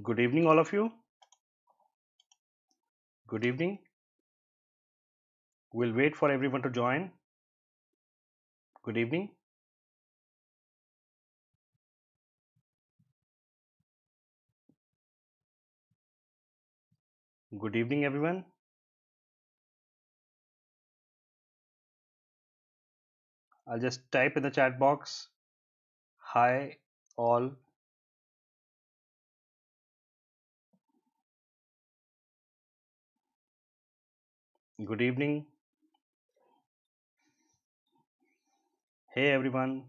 Good evening, all of you. Good evening. We'll wait for everyone to join. Good evening. Good evening, everyone. I'll just type in the chat box. Hi, all. Good evening. Hey, everyone.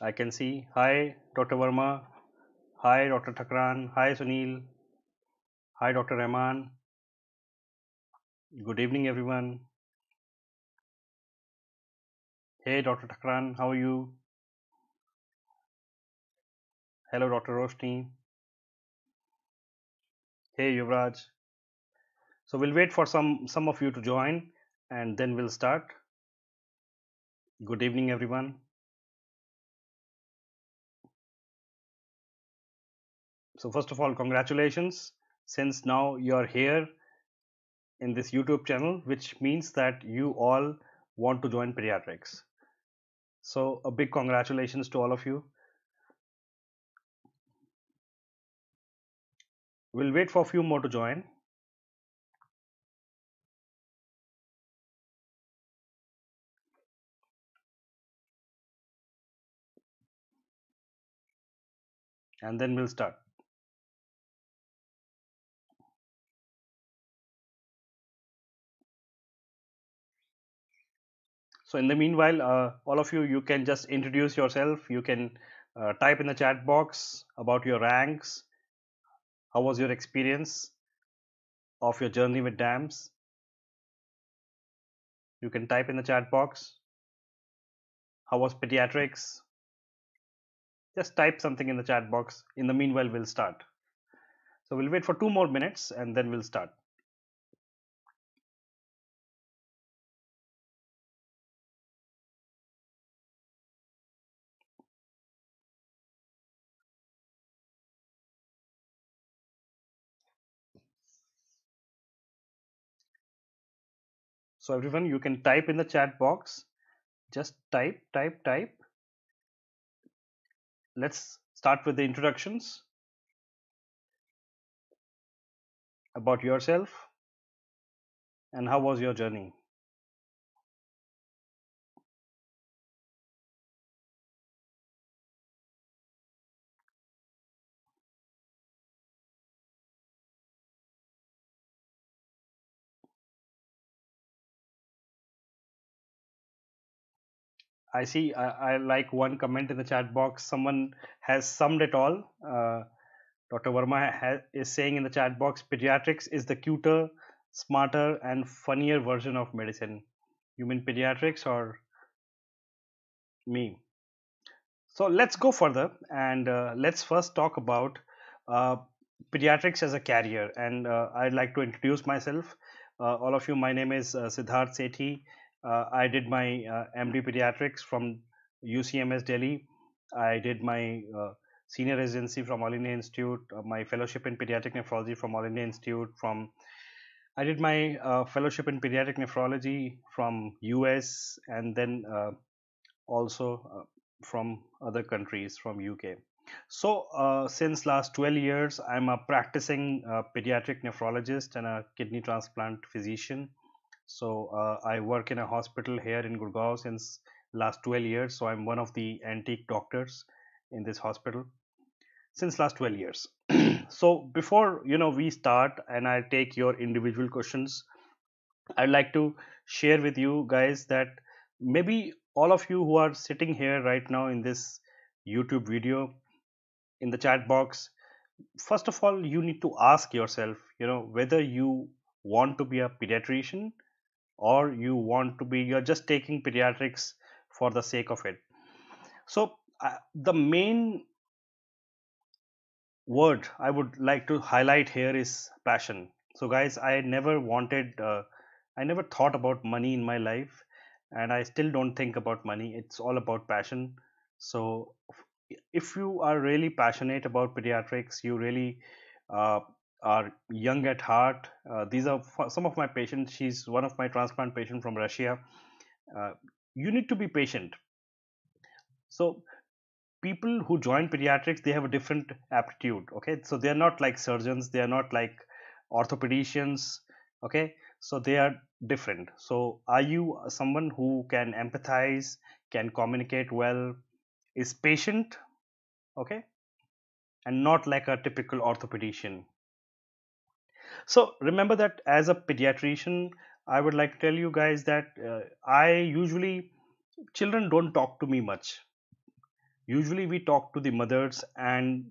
I can see. Hi, Dr. Verma. Hi, Dr. Thakran. Hi, Sunil. Hi, Dr. Rahman. Good evening, everyone. Hey, Dr. Thakran. How are you? Hello, Dr. Roshni. Hey, Yuvraj. So we'll wait for some some of you to join, and then we'll start. Good evening, everyone. So first of all, congratulations, since now you're here in this YouTube channel, which means that you all want to join pediatrics. So a big congratulations to all of you. We'll wait for a few more to join. And then we'll start. So in the meanwhile, uh, all of you, you can just introduce yourself. You can uh, type in the chat box about your ranks. How was your experience of your journey with DAMS? You can type in the chat box. How was pediatrics? Just type something in the chat box. In the meanwhile, we'll start. So we'll wait for two more minutes and then we'll start. So everyone, you can type in the chat box. Just type, type, type. Let's start with the introductions about yourself and how was your journey. I see. I, I, like one comment in the chat box. Someone has summed it all. Uh, Dr. Verma is saying in the chat box, pediatrics is the cuter, smarter, and funnier version of medicine. You mean pediatrics or me? So let's go further and uh, let's first talk about uh, pediatrics as a career. And uh, I'd like to introduce myself. Uh, all of you, my name is uh, Sidharth Sethi. Uh, I did my MD pediatrics from UCMS Delhi. I did my senior residency from All India Institute, my fellowship in pediatric nephrology from All India Institute. From I did my fellowship in pediatric nephrology from US, and then also from other countries from UK. So uh, since last 12 years, I'm a practicing uh, pediatric nephrologist and a kidney transplant physician. So uh, I work in a hospital here in Gurgaon since last 12 years. So I'm one of the antique doctors in this hospital since last 12 years. so before you know we start and I take your individual questions, I'd like to share with you guys that maybe all of you who are sitting here right now in this YouTube video in the chat box, first of all, you need to ask yourself, you know, whether you want to be a pediatrician or you want to be, you're just taking pediatrics for the sake of it. So, uh, the main word I would like to highlight here is passion. So, guys, I never wanted, uh, I never thought about money in my life and I still don't think about money. It's all about passion. So if you are really passionate about pediatrics you really uh, are young at heart. Uh, these are some of my patients she's one of my transplant patients from russia. Uh, you need to be patient. So people who join pediatrics they have a different aptitude okay? So they are not like surgeons they are not like orthopedicians okay? So they are different. So are you someone who can empathize can communicate well is patient okay? And not like a typical orthopedician so remember that as a pediatrician i would like to tell you guys that uh, i usually children don't talk to me much. Usually we talk to the mothers and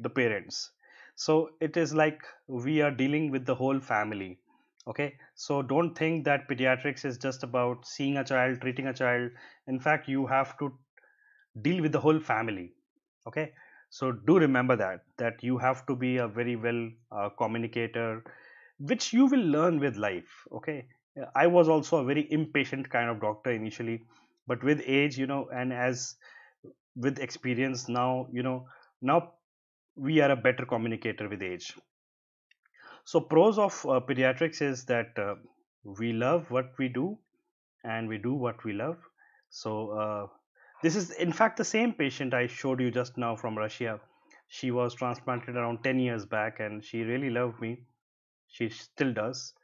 the parents. So it is like we are dealing with the whole family okay? So don't think that pediatrics is just about seeing a child treating a child. In fact you have to deal with the whole family okay so do remember that that you have to be a very well uh, communicator which you will learn with life okay? I was also a very impatient kind of doctor initially but with age you know and as with experience now you know now we are a better communicator with age. So pros of uh, pediatrics is that uh, we love what we do and we do what we love. So uh, this is in fact the same patient i showed you just now from russia. She was transplanted around 10 years back and she really loved me. She still does.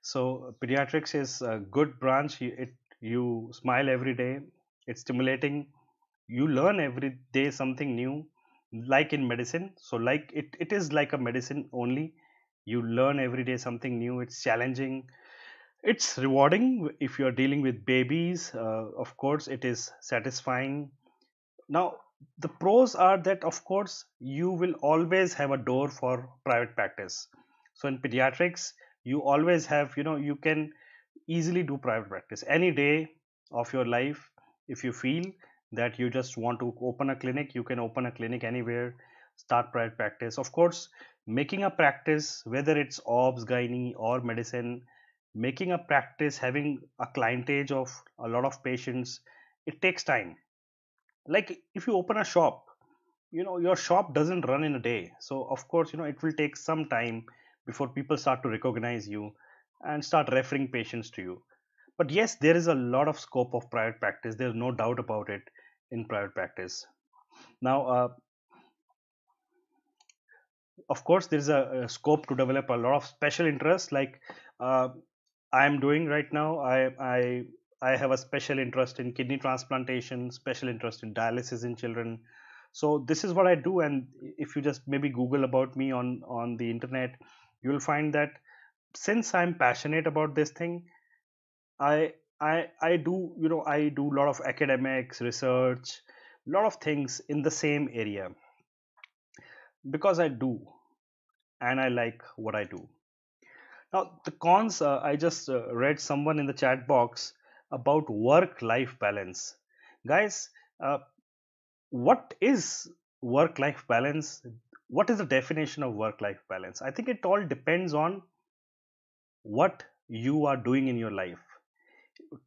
So pediatrics is a good branch. It you smile every day. It's stimulating. You learn every day something new like in medicine. So like it, it is like a medicine only. You learn every day something new. It's challenging it's rewarding if you're dealing with babies uh, of course it is satisfying. Now the pros are that of course you will always have a door for private practice. So in pediatrics you always have you know you can easily do private practice any day of your life. If you feel that you just want to open a clinic you can open a clinic anywhere start private practice. Of course making a practice whether it's obs gynae or medicine making a practice having a clientage of a lot of patients it takes time. Like if you open a shop you know your shop doesn't run in a day. So of course you know it will take some time before people start to recognize you and start referring patients to you. But yes there is a lot of scope of private practice. There's no doubt about it in private practice. Now, uh, of course, there is a, a, scope to develop a lot of special interests like uh, I am doing right now. I, I, I have a special interest in kidney transplantation, special interest in dialysis in children. So this is what I do. And if you just maybe Google about me on, on the internet, you will find that since I'm passionate about this thing, I I I do you know I do a lot of academics research a lot of things in the same area because I do and I like what I do. Now the cons uh, I just uh, read someone in the chat box about work life balance. Guys, uh, what is work life balance? What is the definition of work life balance? I think it all depends on what you are doing in your life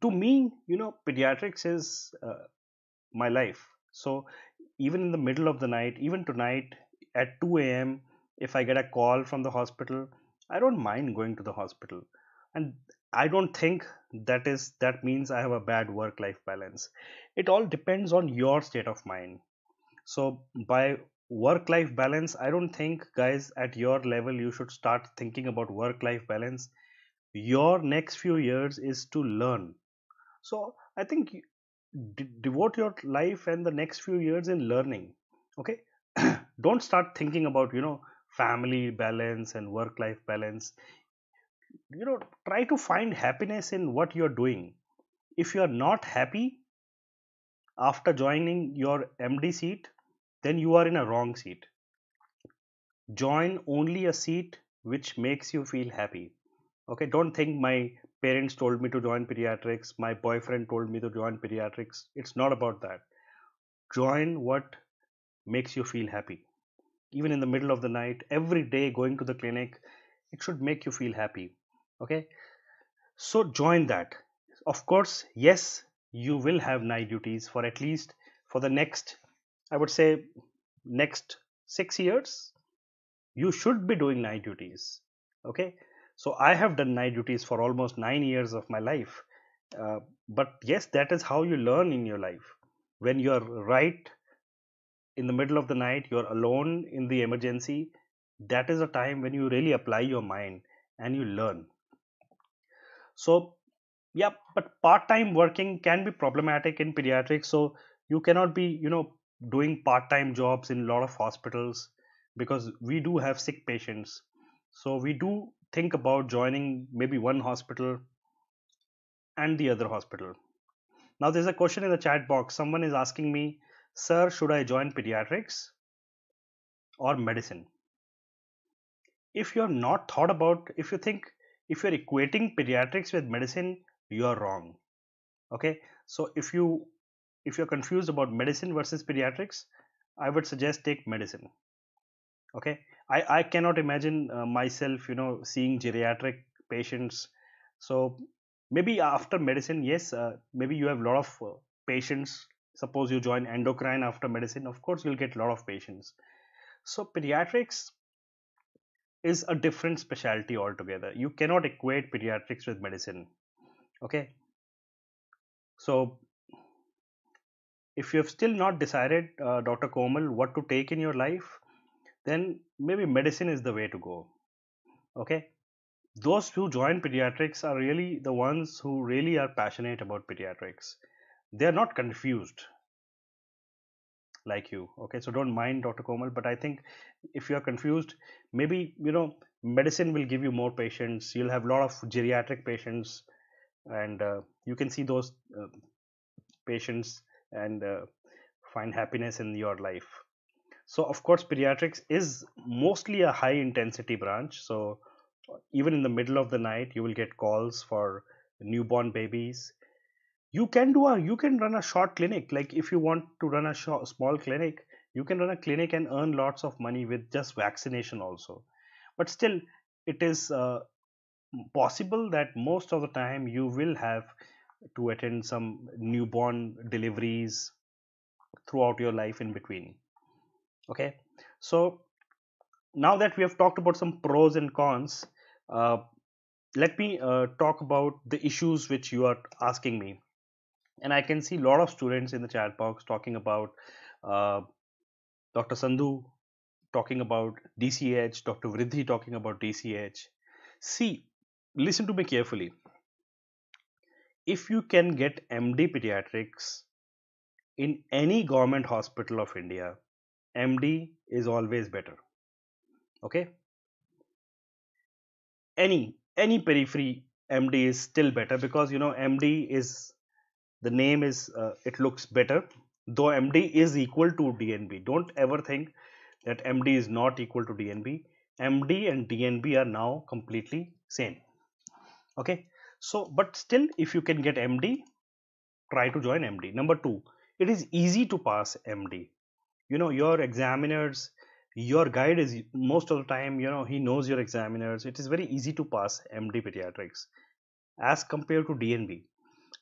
to me, you know, pediatrics is uh, my life. So even in the middle of the night, even tonight at 2 a.m., if I get a call from the hospital, I don't mind going to the hospital. And I don't think that is that means I have a bad work life balance. It all depends on your state of mind. So by work life balance, I don't think guys at your level you should start thinking about work life balance your next few years is to learn so i think devote your life and the next few years in learning okay don't start thinking about you know family balance and work life balance you know try to find happiness in what you're doing. If you're not happy after joining your md seat then you are in a wrong seat. Join only a seat which makes you feel happy. Okay don't think my parents told me to join pediatrics my boyfriend told me to join pediatrics. It's not about that. Join what makes you feel happy even in the middle of the night every day going to the clinic it should make you feel happy okay so join that of course yes you will have night duties for at least for the next I would say next six years, you should be doing night duties. Okay, so I have done night duties for almost nine years of my life. Uh, but yes, that is how you learn in your life. When you're right in the middle of the night, you're alone in the emergency, that is a time when you really apply your mind and you learn. So, yeah, but part time working can be problematic in pediatrics. So, you cannot be, you know, doing part time jobs in a lot of hospitals because we do have sick patients. So, we do think about joining maybe one hospital and the other hospital. Now, there's a question in the chat box. Someone is asking me, Sir, should I join pediatrics or medicine? If you're not thought about, if you think, if you're equating pediatrics with medicine, you're wrong. Okay, so if you if you're confused about medicine versus pediatrics, I would suggest take medicine. Okay, I, I cannot imagine uh, myself, you know, seeing geriatric patients. So maybe after medicine yes uh, maybe you have a lot of uh, patients suppose you join endocrine after medicine of course you'll get a lot of patients. So pediatrics is a different specialty altogether. You cannot equate pediatrics with medicine okay? So if you have still not decided uh, dr komal what to take in your life then maybe medicine is the way to go okay? Those who join pediatrics are really the ones who really are passionate about pediatrics they are not confused like you okay? So don't mind dr komal but i think if you are confused maybe you know medicine will give you more patients you'll have a lot of geriatric patients and uh, you can see those uh, patients and uh, find happiness in your life. So of course pediatrics is mostly a high intensity branch so even in the middle of the night you will get calls for newborn babies you can do a you can run a short clinic. Like if you want to run a short, small clinic you can run a clinic and earn lots of money with just vaccination also. But still it is uh, possible that most of the time you will have to attend some newborn deliveries throughout your life in between. Okay? So now that we have talked about some pros and cons uh, let me uh, talk about the issues which you are asking me and i can see a lot of students in the chat box talking about uh, dr sandhu talking about dch dr vriddhi talking about dch see listen to me carefully. If you can get md pediatrics in any government hospital of india md is always better. Okay? Any any periphery md is still better because you know md is the name is uh, it looks better though md is equal to dnb don't ever think that md is not equal to dnb md and dnb are now completely same. Okay? So but still if you can get md try to join md number 2 it is easy to pass md you know your examiners your guide is most of the time you know he knows your examiners. It is very easy to pass md pediatrics as compared to dnb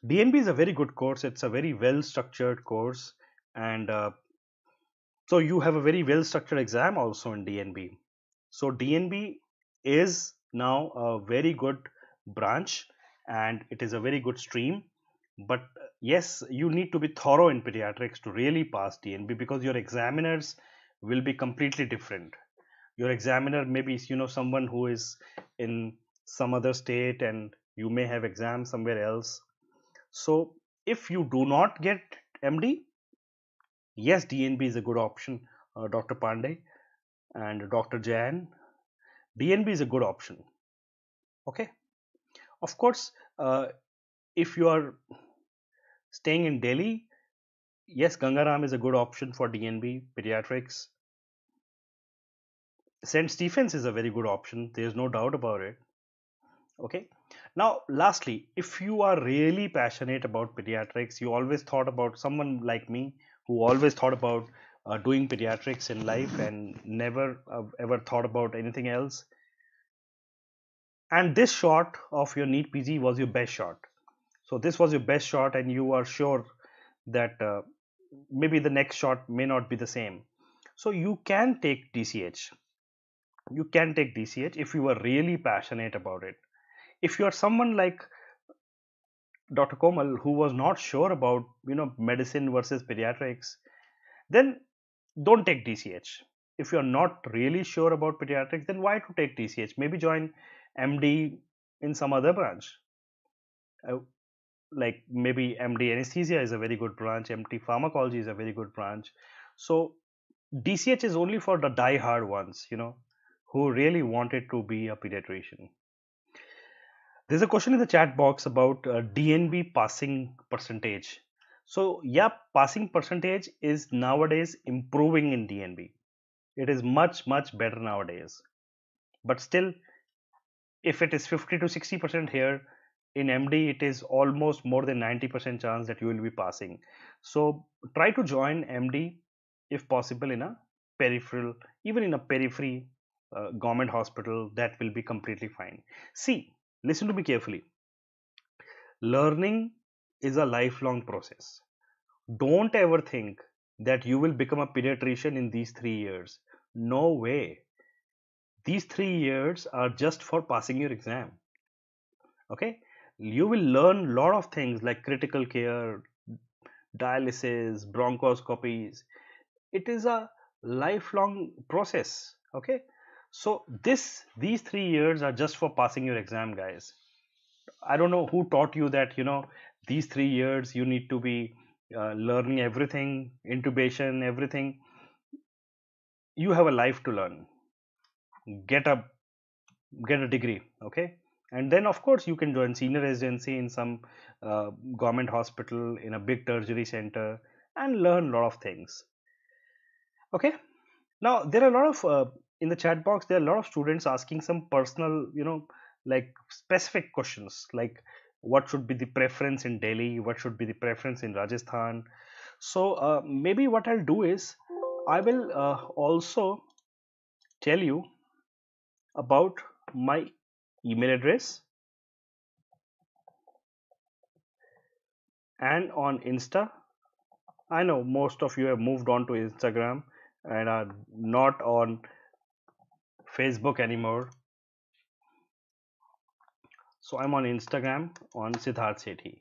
dnb is a very good course. It's a very well structured course. And uh, so you have a very well structured exam also in dnb so dnb is now a very good branch and it is a very good stream. But yes you need to be thorough in pediatrics to really pass dnb because your examiners will be completely different. Your examiner may be you know someone who is in some other state and you may have exam somewhere else so if you do not get md yes dnb is a good option uh, dr pandey and dr jan dnb is a good option okay of course uh, if you are staying in delhi yes gangaram is a good option for dnb pediatrics St. Stephen's is a very good option. There's no doubt about it. Okay. Now, lastly, if you are really passionate about pediatrics, you always thought about someone like me who always thought about uh, doing pediatrics in life and never uh, ever thought about anything else. And this shot of your NEET PG was your best shot. So this was your best shot, and you are sure that uh, maybe the next shot may not be the same so you can take dch you can take dch if you are really passionate about it if you are someone like dr komal who was not sure about you know medicine versus pediatrics then don't take dch if you're not really sure about pediatrics then why to take dch maybe join md in some other branch uh, like maybe MD anesthesia is a very good branch, MD pharmacology is a very good branch. So DCH is only for the die-hard ones, you know, who really wanted to be a pediatrician. There's a question in the chat box about uh, DNB passing percentage. So yeah, passing percentage is nowadays improving in DNB. It is much much better nowadays. But still, if it is 50 to 60 percent here, in MD it is almost more than 90% chance that you will be passing. So try to join MD if possible in a peripheral, even in a periphery uh, government hospital that will be completely fine. See, listen to me carefully. Learning is a lifelong process. Don't ever think that you will become a pediatrician in these three years. No way. These three years are just for passing your exam. Okay, you will learn a lot of things like critical care, dialysis, bronchoscopies. It is a lifelong process. Okay, so this these three years are just for passing your exam, guys. I don't know who taught you that you know these three years you need to be uh, learning everything, intubation, everything. You have a life to learn. Get a get a degree. Okay and then of course you can join senior residency in some uh, government hospital in a big tertiary center and learn a lot of things okay now there are a lot of uh, in the chat box there are a lot of students asking some personal you know like specific questions like what should be the preference in delhi? What should be the preference in rajasthan? So uh, maybe what i'll do is i will uh, also tell you about my email address and on insta. I know most of you have moved on to instagram and are not on facebook anymore so i'm on instagram on sidharth sethi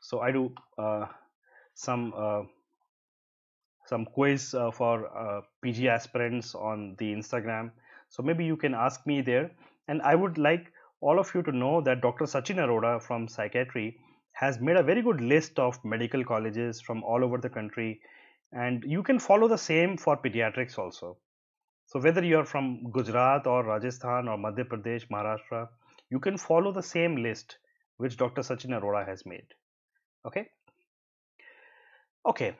so i do uh, some uh, some quiz uh, for uh, pg aspirants on the instagram so maybe you can ask me there and i would like all of you to know that Dr. Sachin Arora from Psychiatry has made a very good list of medical colleges from all over the country and you can follow the same for pediatrics also. So whether you are from Gujarat or Rajasthan or Madhya Pradesh, Maharashtra, you can follow the same list which Dr. Sachin Arora has made. Okay. Okay.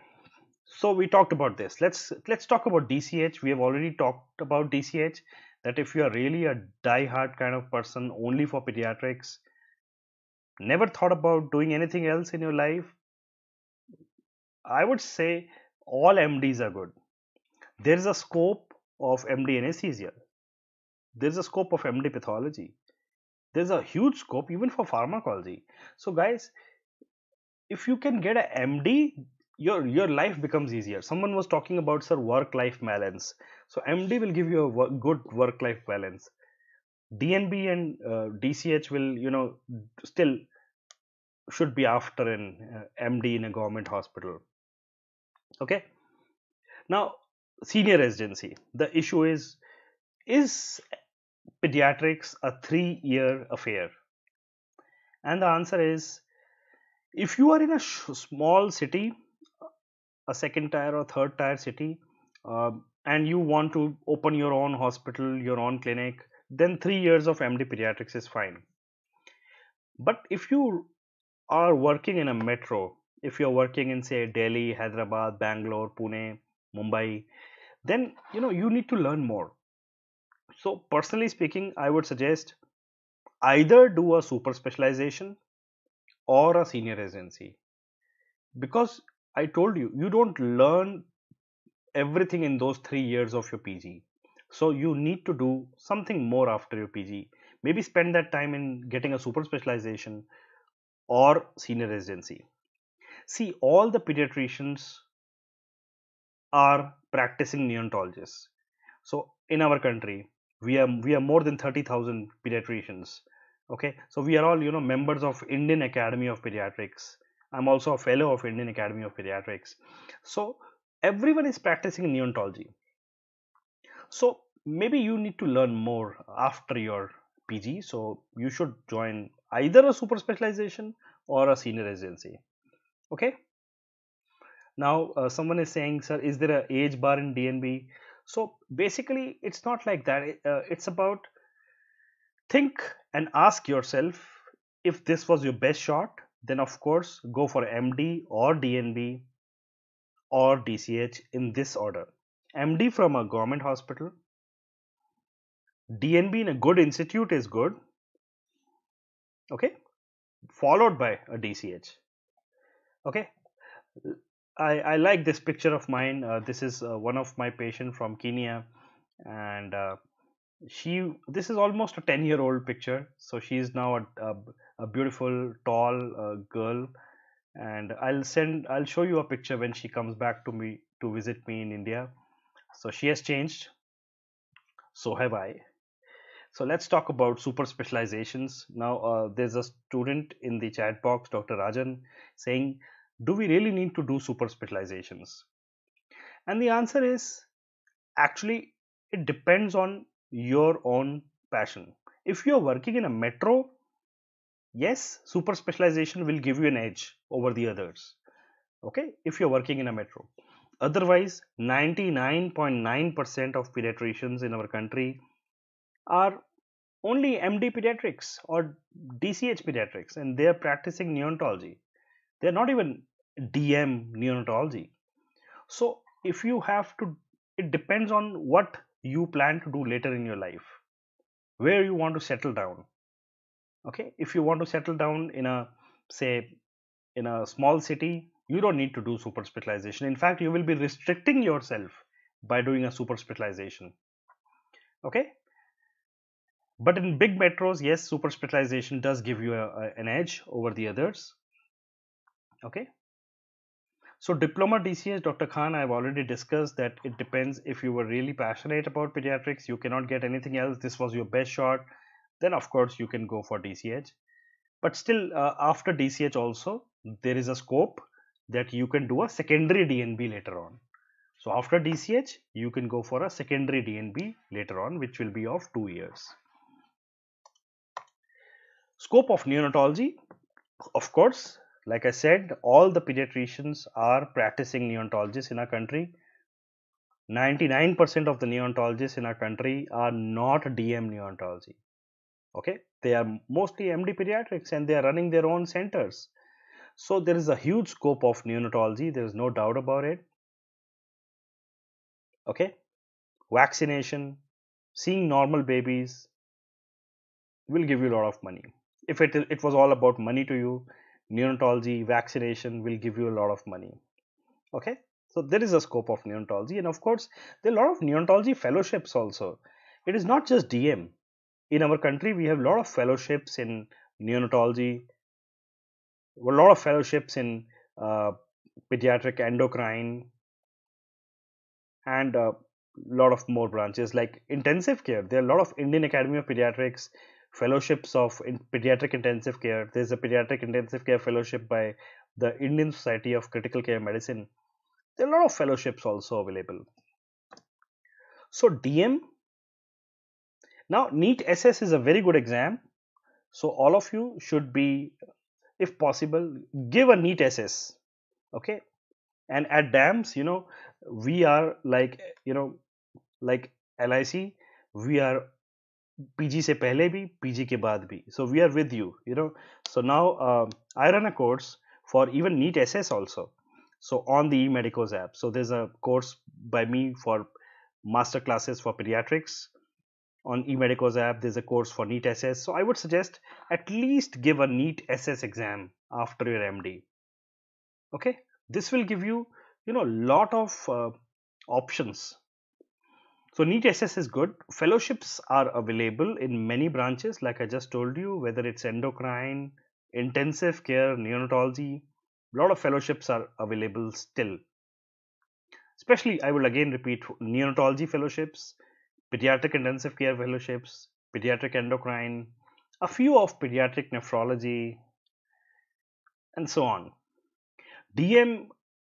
So we talked about this. Let's let's talk about DCH. We have already talked about DCH that if you are really a die-hard kind of person only for pediatrics, never thought about doing anything else in your life, I would say all MDs are good. There is a scope of MD anesthesia. There is a scope of MD pathology. There's a huge scope even for pharmacology. So, guys, if you can get a MD, your your life becomes easier someone was talking about sir work life balance so md will give you a work, good work life balance dnb and uh, dch will you know still should be after an uh, md in a government hospital okay now senior residency. The issue is is pediatrics a 3 year affair? And the answer is if you are in a small city a second tier or third tier city uh, and you want to open your own hospital your own clinic then 3 years of md pediatrics is fine. But if you are working in a metro if you're working in say delhi hyderabad bangalore pune mumbai then you know you need to learn more so personally speaking i would suggest either do a super specialization or a senior residency because I told you, you don't learn everything in those three years of your PG. So you need to do something more after your PG. Maybe spend that time in getting a super specialization or senior residency. See, all the pediatricians are practicing neonatologists. So in our country, we are we are more than 30,000 pediatricians. Okay, so we are all you know members of Indian Academy of Pediatrics. I'm also a fellow of Indian Academy of Pediatrics. So everyone is practicing neonatology. So maybe you need to learn more after your PG. So you should join either a super specialization or a senior residency. Okay. Now uh, someone is saying, sir, is there a age bar in DNB? So basically, it's not like that. Uh, it's about think and ask yourself if this was your best shot. Then of course go for MD or DNB or DCH in this order. MD from a government hospital, DNB in a good institute is good. Okay, followed by a DCH. Okay, I, I like this picture of mine. Uh, this is uh, one of my patient from Kenya, and uh, she. This is almost a ten year old picture. So she is now a, a, a beautiful, tall uh, girl, and I'll send. I'll show you a picture when she comes back to me to visit me in India. So she has changed. So have I. So let's talk about super specializations. Now, uh, there's a student in the chat box, Dr. Rajan, saying, do we really need to do super specializations? And the answer is actually, it depends on your own passion. If you're working in a metro, yes, super specialization will give you an edge over the others. Okay, if you're working in a metro. Otherwise, 99.9% of pediatricians in our country are only MD pediatrics or DCH pediatrics and they are practicing neonatology. They're not even DM neonatology. So if you have to, it depends on what you plan to do later in your life, where you want to settle down. Okay, if you want to settle down in a say in a small city, you don't need to do super specialization. In fact, you will be restricting yourself by doing a super specialization. Okay, but in big metros, yes, super specialization does give you a, a, an edge over the others. Okay. So diploma DCH, Dr. Khan, I've already discussed that it depends if you were really passionate about pediatrics, you cannot get anything else. This was your best shot. Then of course you can go for DCH. But still uh, after DCH also, there is a scope that you can do a secondary DNB later on. So after DCH, you can go for a secondary DNB later on, which will be of two years. Scope of neonatology, of course, like I said, all the pediatricians are practicing neonatologists in our country. 99% of the neonatologists in our country are not DM neonatology. Okay, they are mostly MD pediatrics and they are running their own centers. So there is a huge scope of neonatology, there is no doubt about it. Okay, vaccination, seeing normal babies will give you a lot of money if it it was all about money to you neonatology vaccination will give you a lot of money. Okay? So there is a scope of neonatology and of course there are a lot of neonatology fellowships also. It is not just dm in our country we have a lot of fellowships in neonatology a lot of fellowships in uh, pediatric endocrine and a lot of more branches like intensive care. There are a lot of indian academy of pediatrics fellowships of in pediatric intensive care. There's a pediatric intensive care fellowship by the Indian Society of Critical Care Medicine. There are a lot of fellowships also available. So DM. Now NEET SS is a very good exam. So all of you should be, if possible, give a NEET SS. Okay. And at DAMS, you know, we are like, you know, like LIC, we are PG से पहले भी so we are with you you know. So now um, I run a course for even NEET SS also. So on the eMedicoz app. So there's a course by me for master classes for pediatrics. On eMedicoz app there's a course for NEET SS so I would suggest at least give a NEET SS exam after your MD okay? This will give you you know lot of uh, options so NEET SS is good. Fellowships are available in many branches, like I just told you, whether it's endocrine, intensive care, neonatology. A lot of fellowships are available still, especially I will again repeat neonatology fellowships, pediatric intensive care fellowships, pediatric endocrine, a few of pediatric nephrology, and so on. DM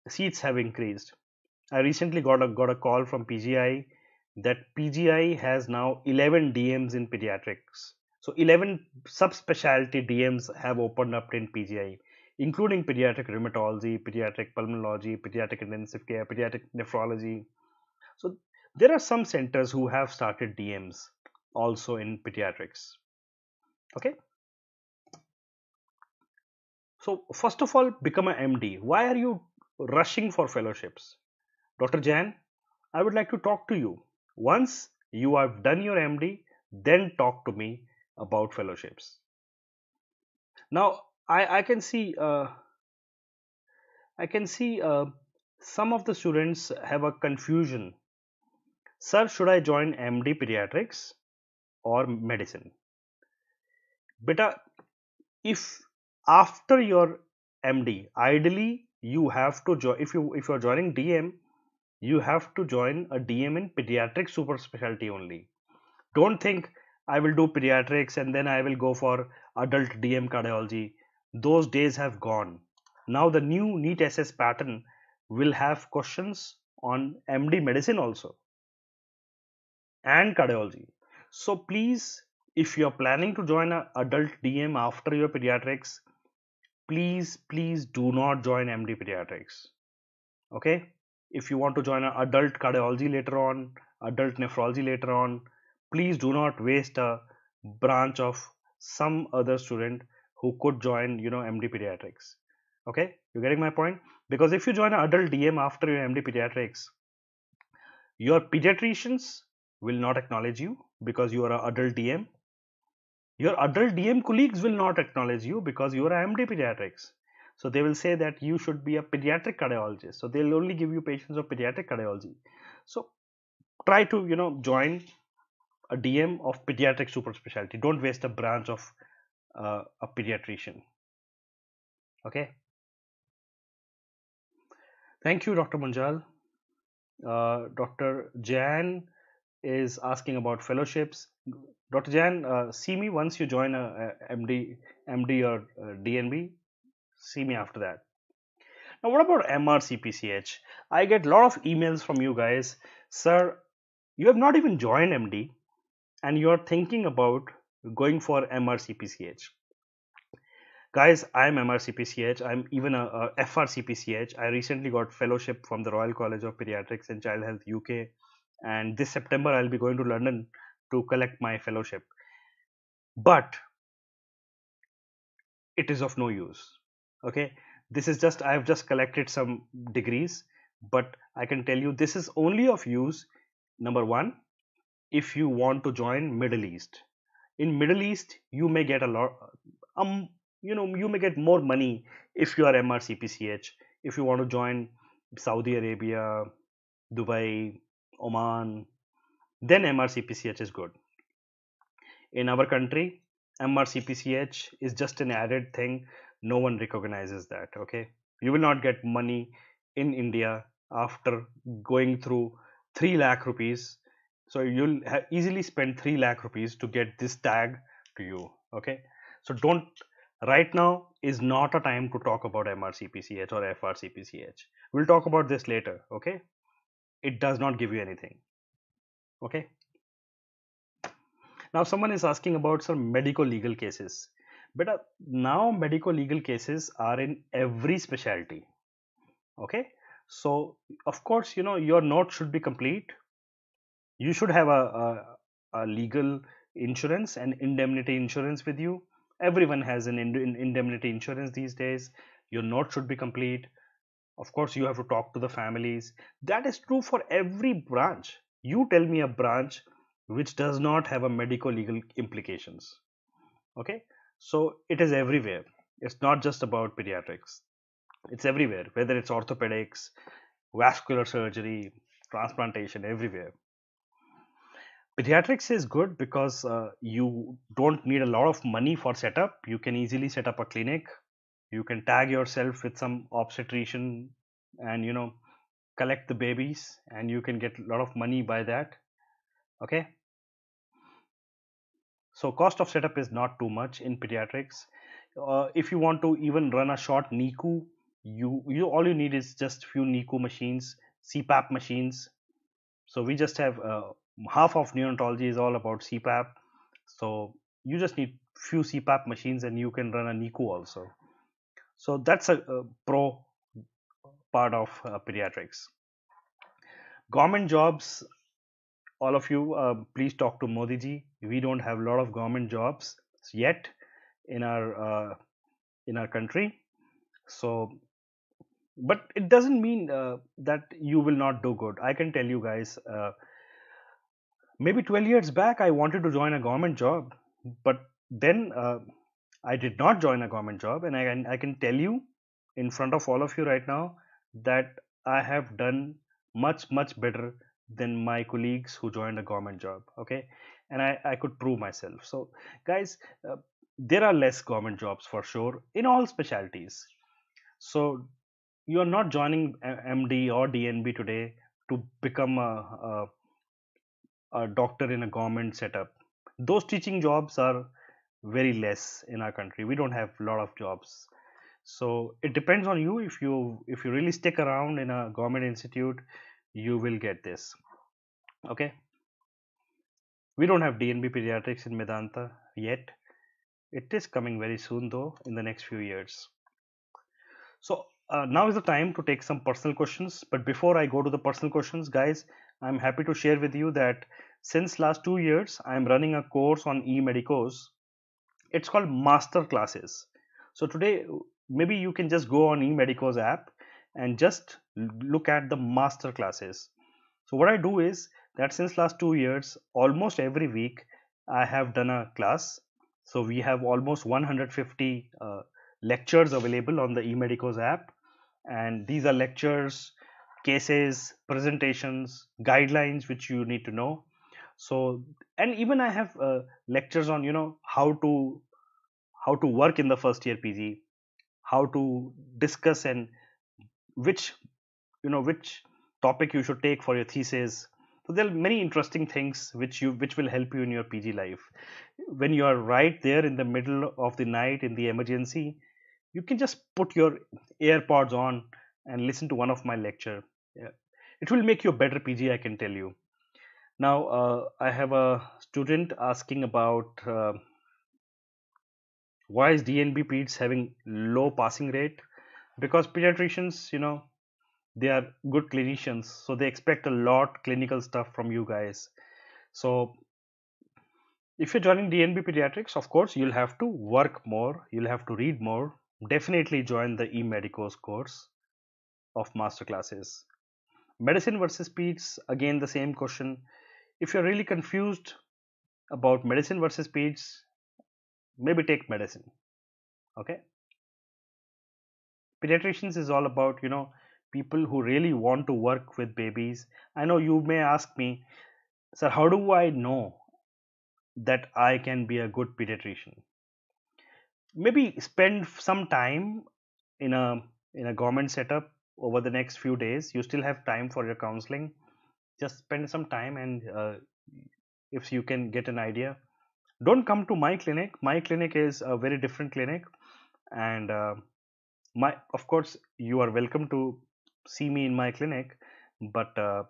seats have increased. I recently got a got a call from PGI that PGI has now 11 DMs in pediatrics. So 11 subspecialty DMs have opened up in PGI, including pediatric rheumatology, pediatric pulmonology, pediatric intensive care, pediatric nephrology. So there are some centers who have started DMs also in pediatrics. Okay. So first of all, become a MD. Why are you rushing for fellowships? Dr. Jan, I would like to talk to you. Once you have done your MD, then talk to me about fellowships. Now, I, I can see uh, I can see uh, some of the students have a confusion. Sir, should I join MD pediatrics or medicine? Beta, if after your MD, ideally you have to join if you if you are joining DM, you have to join a DM in pediatric super specialty only. Don't think I will do pediatrics and then I will go for adult DM cardiology. Those days have gone. Now the new NEET SS pattern will have questions on MD medicine also and cardiology. So please, if you're planning to join an adult DM after your pediatrics, please, please do not join MD pediatrics. Okay if you want to join an adult cardiology later on, adult nephrology later on, please do not waste a branch of some other student who could join, you know, MD pediatrics. Okay, you're getting my point? Because if you join an adult DM after your MD pediatrics, your pediatricians will not acknowledge you because you are an adult DM. Your adult DM colleagues will not acknowledge you because you are MD pediatrics. So they will say that you should be a pediatric cardiologist. So they'll only give you patients of pediatric cardiology. So try to you know join a DM of pediatric super specialty. Don't waste a branch of uh, a pediatrician. Okay. Thank you, Dr. Munjal. Uh, Dr. Jan is asking about fellowships. Dr. Jan, uh, see me once you join a, a MD, MD or uh, DNB see me after that. Now what about mrcpch i get a lot of emails from you guys. Sir you have not even joined md and you're thinking about going for mrcpch guys i'm mrcpch i'm even a, a frcpch i recently got fellowship from the royal college of pediatrics and child health uk and this september i'll be going to london to collect my fellowship. But it is of no use okay? This is just i've just collected some degrees but i can tell you this is only of use number one if you want to join middle east. In middle east you may get a lot um you know you may get more money if you are mrcpch if you want to join saudi arabia dubai oman then mrcpch is good. In our country mrcpch is just an added thing no one recognizes that okay? You will not get money in india after going through 3 lakh rupees. So you'll easily spend 3 lakh rupees to get this tag to you okay? So don't right now is not a time to talk about mrcpch or frcpch we'll talk about this later okay? It does not give you anything okay? Now someone is asking about some medical legal cases but uh, now medical legal cases are in every specialty. Okay? So of course you know your note should be complete. You should have a, a, a legal insurance and indemnity insurance with you. Everyone has an indemnity insurance these days. Your note should be complete. Of course you have to talk to the families. That is true for every branch. You tell me a branch which does not have a medical legal implications. Okay so it is everywhere. It's not just about pediatrics. It's everywhere, whether it's orthopedics, vascular surgery, transplantation, everywhere. Pediatrics is good because uh, you don't need a lot of money for setup. You can easily set up a clinic. You can tag yourself with some obstetrician and you know collect the babies and you can get a lot of money by that okay so cost of setup is not too much in pediatrics. Uh, if you want to even run a short NICU you you all you need is just few NICU machines CPAP machines. So we just have uh, half of neonatology is all about CPAP so you just need few CPAP machines and you can run a NICU also. So that's a, a pro part of uh, pediatrics. Government jobs, all of you, uh, please talk to Modi ji. We don't have a lot of government jobs yet in our uh, in our country. So, but it doesn't mean uh, that you will not do good. I can tell you guys. Uh, maybe 12 years back, I wanted to join a government job, but then uh, I did not join a government job, and I can I can tell you in front of all of you right now that I have done much much better than my colleagues who joined a government job. Okay, and I I could prove myself. So guys, uh, there are less government jobs for sure in all specialties. So you are not joining MD or DNB today to become a, a, a doctor in a government setup. Those teaching jobs are very less in our country. We don't have a lot of jobs so it depends on you if you if you really stick around in a government institute you will get this. Okay? We don't have dnb pediatrics in medanta yet. It is coming very soon though in the next few years. So uh, now is the time to take some personal questions. But before i go to the personal questions guys i'm happy to share with you that since last two years i'm running a course on eMedicoz. It's called master classes. So today maybe you can just go on eMedicoz app and just look at the master classes. So what I do is that since last two years, almost every week I have done a class. So we have almost 150 uh, lectures available on the eMedicoz app. And these are lectures, cases, presentations, guidelines which you need to know. So, and even I have uh, lectures on, you know, how to how to work in the first year PG, how to discuss and which you know which topic you should take for your thesis. So there are many interesting things which you which will help you in your pg life. When you are right there in the middle of the night in the emergency you can just put your airpods on and listen to one of my lecture. Yeah. it will make you a better pg i can tell you. Now uh, i have a student asking about uh, why is dnb peds having low passing rate because pediatricians you know they are good clinicians so they expect a lot clinical stuff from you guys. So if you're joining dnb pediatrics of course you'll have to work more you'll have to read more. Definitely join the eMedicoz course of master classes medicine versus peds again the same question. If you're really confused about medicine versus peds maybe take medicine okay pediatricians is all about you know people who really want to work with babies. I know you may ask me sir how do i know that i can be a good pediatrician? Maybe spend some time in a in a government setup over the next few days. You still have time for your counseling. Just spend some time and uh, if you can get an idea. Don't come to my clinic. My clinic is a very different clinic. And uh, my of course you are welcome to see me in my clinic but uh,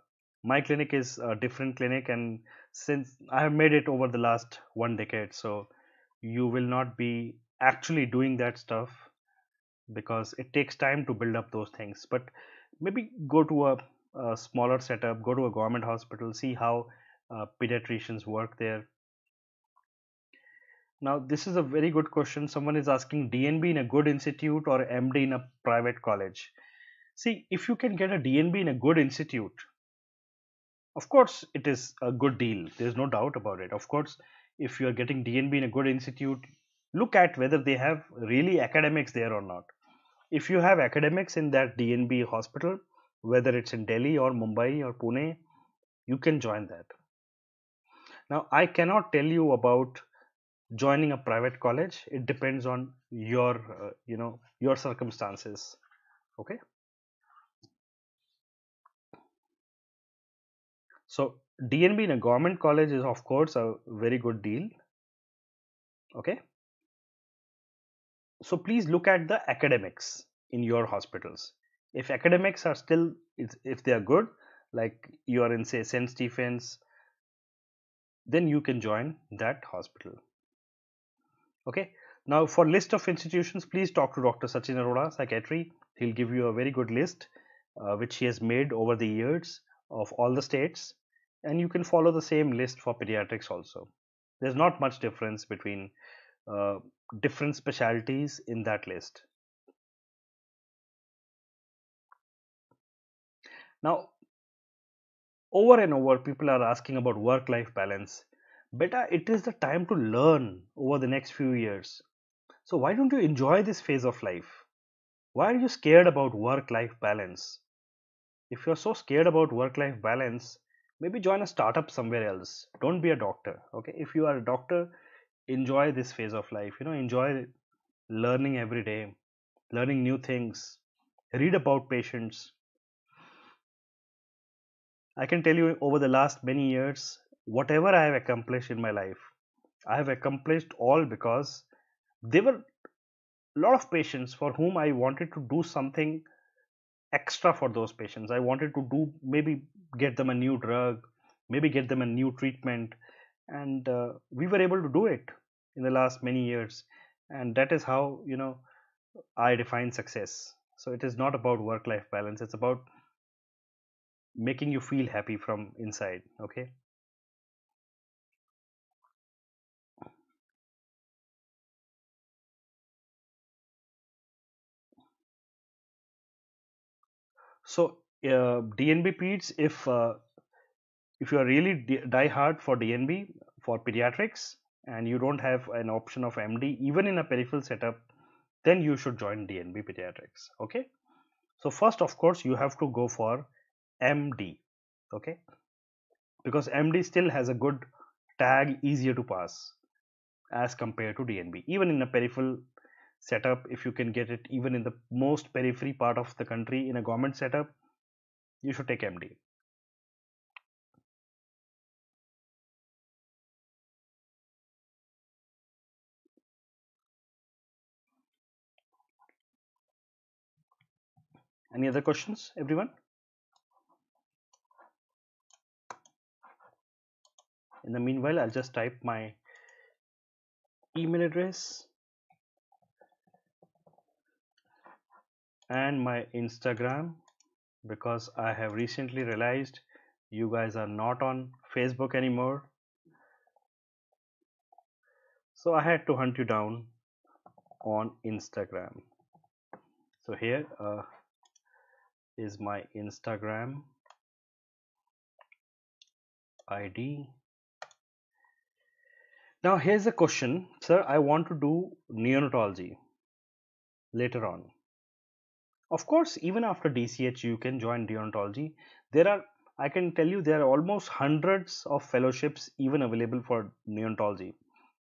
my clinic is a different clinic and since i have made it over the last one decade so you will not be actually doing that stuff because it takes time to build up those things. But maybe go to a, a smaller setup go to a government hospital see how uh, pediatricians work there now, this is a very good question. Someone is asking DNB in a good institute or MD in a private college. See, if you can get a DNB in a good institute, of course, it is a good deal. There's no doubt about it. Of course, if you are getting DNB in a good institute, look at whether they have really academics there or not. If you have academics in that DNB hospital, whether it's in Delhi or Mumbai or Pune, you can join that. Now, I cannot tell you about joining a private college it depends on your uh, you know your circumstances okay So DNB in a government college is of course a very good deal. Okay. So please look at the academics in your hospitals. If academics are still, if they are good, like you are in say St. Stephen's, then you can join that hospital. Okay. Now for list of institutions, please talk to Dr. Sachin Arora, psychiatry. He'll give you a very good list uh, which he has made over the years of all the states and you can follow the same list for pediatrics also. There's not much difference between uh, different specialties in that list. Now, over and over, people are asking about work life balance. Beta, it is the time to learn over the next few years. So, why don't you enjoy this phase of life? Why are you scared about work life balance? If you're so scared about work life balance, maybe join a startup somewhere else. Don't be a doctor. Okay. If you are a doctor, enjoy this phase of life. You know, enjoy learning every day, learning new things, read about patients. I can tell you over the last many years, whatever I have accomplished in my life, I have accomplished all because there were a lot of patients for whom I wanted to do something extra for those patients. I wanted to do maybe get them a new drug, maybe get them a new treatment, and uh, we were able to do it in the last many years. And that is how you know I define success. So it is not about work-life balance. It's about making you feel happy from inside. Okay. So uh, DNB peds, if uh, if you are really die hard for DNB for pediatrics and you don't have an option of MD even in a peripheral setup, then you should join DNB pediatrics. Okay. So first, of course, you have to go for MD. Okay, because MD still has a good tag, easier to pass as compared to DNB. Even in a peripheral setup if you can get it even in the most periphery part of the country in a government setup you should take md any other questions everyone? In the meanwhile i'll just type my email address and my Instagram because I have recently realized you guys are not on Facebook anymore. So I had to hunt you down on Instagram. So here uh, is my Instagram ID. Now here's a question, sir. I want to do neonatology later on of course, even after DCH, you can join neonatology. There are, I can tell you, there are almost hundreds of fellowships even available for neonatology.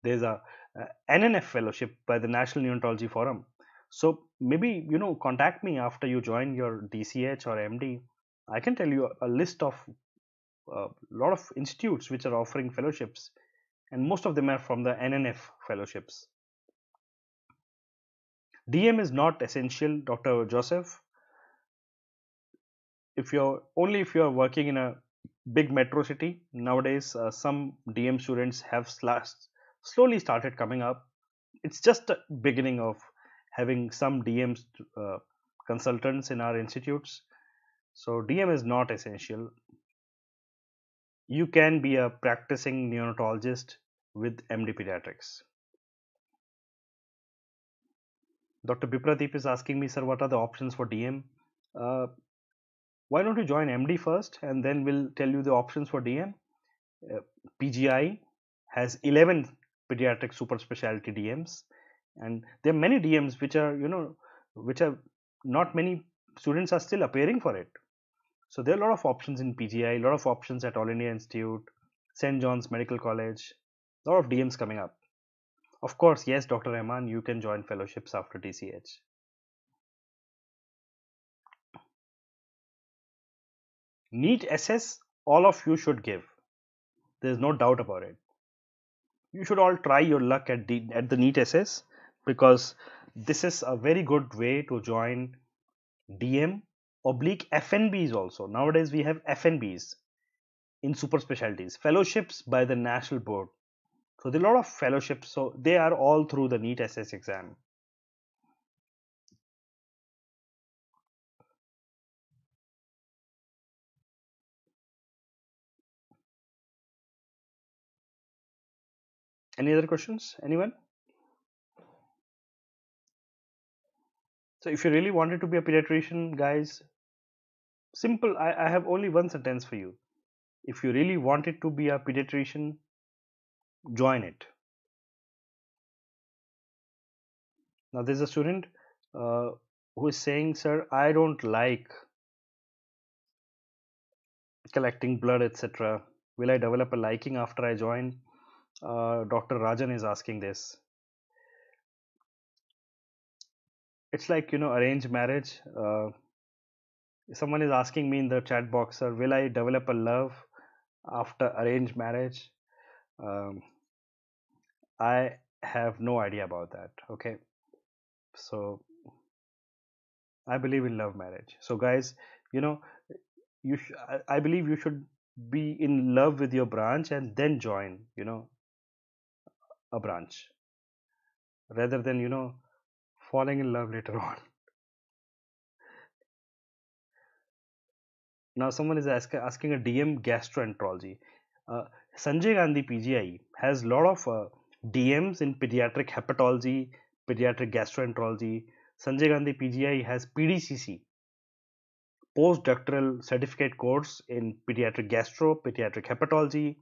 There's a, a NNF fellowship by the National Neonatology Forum. So maybe you know, contact me after you join your DCH or MD. I can tell you a, a list of a uh, lot of institutes which are offering fellowships, and most of them are from the NNF fellowships. DM is not essential, Dr. Joseph. If you're only if you're working in a big metro city nowadays, uh, some DM students have slowly started coming up. It's just a beginning of having some DMs uh, consultants in our institutes. So DM is not essential. You can be a practicing neonatologist with MD pediatrics. Dr. Bipradeep is asking me, sir, what are the options for DM? Uh, why don't you join MD first and then we'll tell you the options for DM. Uh, PGI has 11 pediatric super specialty DMs and there are many DMs which are, you know, which are not many students are still appearing for it. So there are a lot of options in PGI, a lot of options at All India Institute, St. John's Medical College, a lot of DMs coming up. Of course, yes, Dr. Rahman, you can join fellowships after DCH. NEET SS all of you should give. There's no doubt about it. You should all try your luck at the at the NEET SS because this is a very good way to join DM oblique FNBs also. Nowadays we have FNBs in super specialties, fellowships by the national board. So there are a lot of fellowships. So they are all through the NEET SS exam. Any other questions? Anyone? So if you really wanted to be a pediatrician, guys, simple. I, I have only one sentence for you. If you really wanted to be a pediatrician, join it. Now there's a student uh, who is saying, sir, I don't like collecting blood, etc. Will I develop a liking after I join? Uh, Dr. Rajan is asking this. It's like, you know, arranged marriage. Uh, someone is asking me in the chat box, sir, will I develop a love after arranged marriage? Um, I have no idea about that. Okay. So I believe in love marriage. So, guys, you know, you sh- I, believe you should be in love with your branch and then join, you know, a branch rather than, you know, falling in love later on. Now, someone is ask, asking a DM gastroenterology. Uh, Sanjay Gandhi PGI has a lot of uh, DMs in pediatric hepatology, pediatric gastroenterology. Sanjay Gandhi PGI has PDCC, postdoctoral certificate course in pediatric gastro, pediatric hepatology,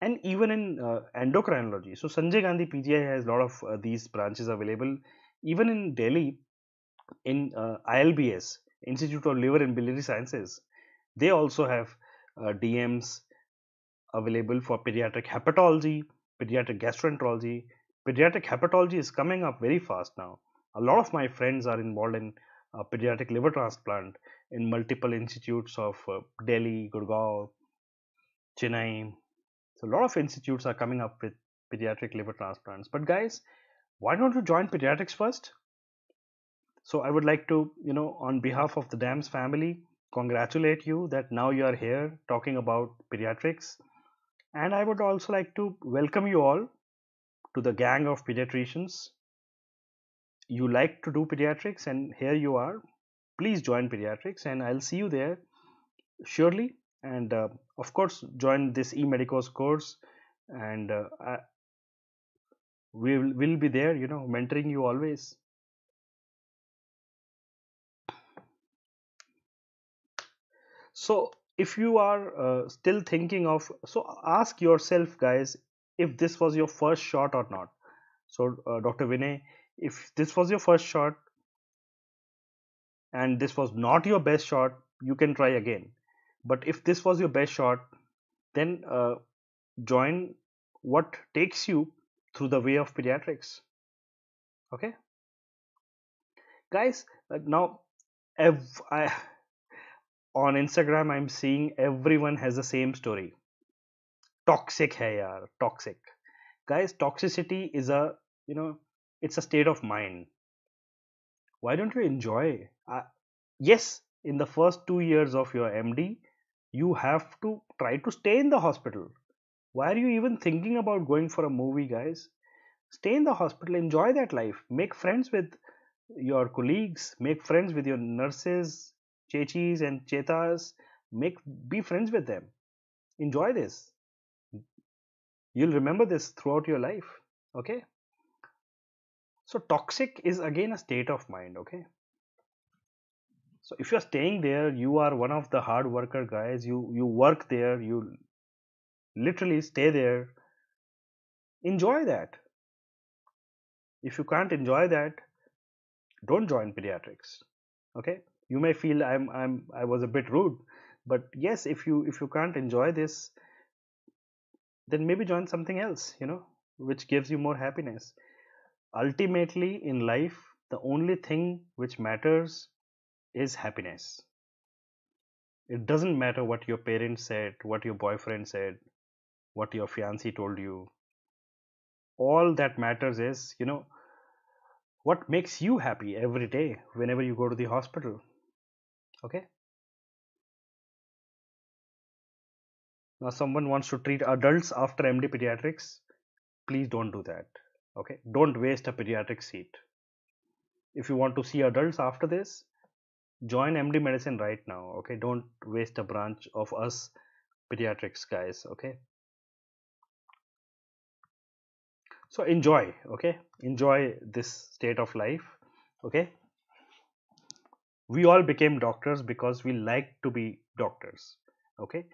and even in uh, endocrinology. So Sanjay Gandhi PGI has a lot of uh, these branches available. Even in Delhi, in uh, ILBS, Institute of Liver and Biliary Sciences, they also have uh, DMs available for pediatric hepatology, pediatric gastroenterology. Pediatric hepatology is coming up very fast now. A lot of my friends are involved in uh, pediatric liver transplant in multiple institutes of uh, Delhi, Gurgaon, Chennai. So a lot of institutes are coming up with pediatric liver transplants. But guys, why don't you join pediatrics first? So I would like to, you know, on behalf of the DAMS family, congratulate you that now you are here talking about pediatrics. And I would also like to welcome you all to the gang of pediatricians. You like to do pediatrics, and here you are. Please join pediatrics, and I'll see you there surely. And uh, of course, join this eMedicoz course, and uh, I, we will will be there, you know, mentoring you always. So if you are uh, still thinking of, so ask yourself, guys, if this was your first shot or not. So uh, Dr. Vinay, if this was your first shot and this was not your best shot, you can try again. But if this was your best shot, then uh, join what takes you through the way of pediatrics. Okay, guys. Uh, now, ev- I on Instagram I'm seeing everyone has the same story. Toxic hai yaar, toxic. Guys, toxicity is a you know it's a state of mind. Why don't you enjoy? Uh, yes, in the first two years of your MD, you have to try to stay in the hospital. Why are you even thinking about going for a movie, guys? Stay in the hospital, enjoy that life, make friends with your colleagues, make friends with your nurses, chechis and chetas make be friends with them. Enjoy this. You'll remember this throughout your life okay? So toxic is again a state of mind okay? So if you're staying there you are one of the hard worker guys you you work there you literally stay there. Enjoy that. If you can't enjoy that don't join pediatrics okay you may feel i'm i'm i was a bit rude but yes if you if you can't enjoy this then maybe join something else you know which gives you more happiness. Ultimately in life the only thing which matters is happiness. It doesn't matter what your parents said what your boyfriend said what your fiancé told you. All that matters is you know what makes you happy every day whenever you go to the hospital okay? Now someone wants to treat adults after md pediatrics please don't do that okay? Don't waste a pediatric seat. If you want to see adults after this join md medicine right now okay? Don't waste a branch of us pediatrics guys okay? So enjoy okay? Enjoy this state of life okay we all became doctors because we like to be doctors okay?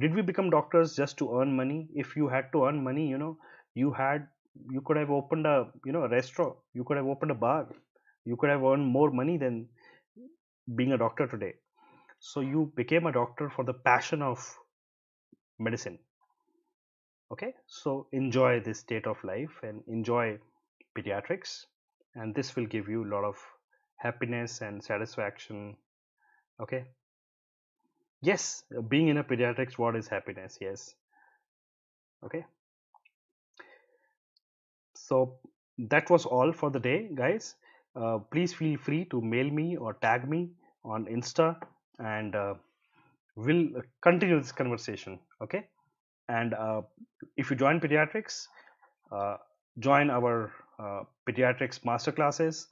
Did we become doctors just to earn money? If you had to earn money you know you had you could have opened a you know a restaurant you could have opened a bar you could have earned more money than being a doctor today. So you became a doctor for the passion of medicine okay? So enjoy this state of life and enjoy pediatrics and this will give you a lot of happiness and satisfaction. Okay? Yes being in a pediatrics ward is happiness? Yes. Okay? So that was all for the day guys. Uh, please feel free to mail me or tag me on insta and uh, we'll continue this conversation. Okay? And uh, if you join pediatrics uh, join our uh, pediatrics master classes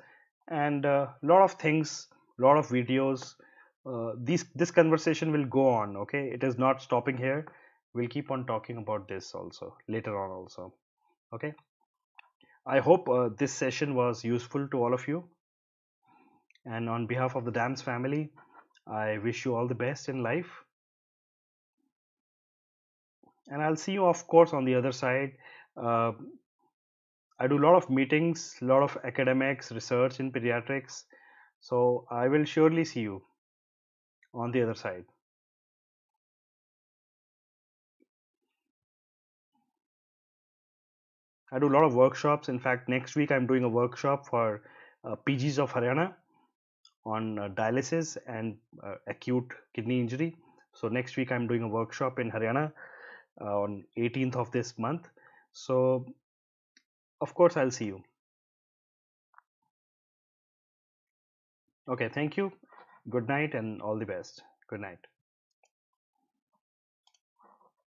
and a lot of things lot of videos uh, these this conversation will go on okay? It is not stopping here. We'll keep on talking about this also later on also okay? I hope uh, this session was useful to all of you. And on behalf of the dams family i wish you all the best in life. And I'll see you, of course, on the other side. Uh, I do a lot of meetings, a lot of academics, research in pediatrics. So I will surely see you on the other side. I do a lot of workshops. In fact, next week I'm doing a workshop for uh, PGs of Haryana on uh, dialysis and uh, acute kidney injury. So next week I'm doing a workshop in Haryana uh, on 18th of this month so of course i'll see you. Okay thank you. Good night and all the best. Good night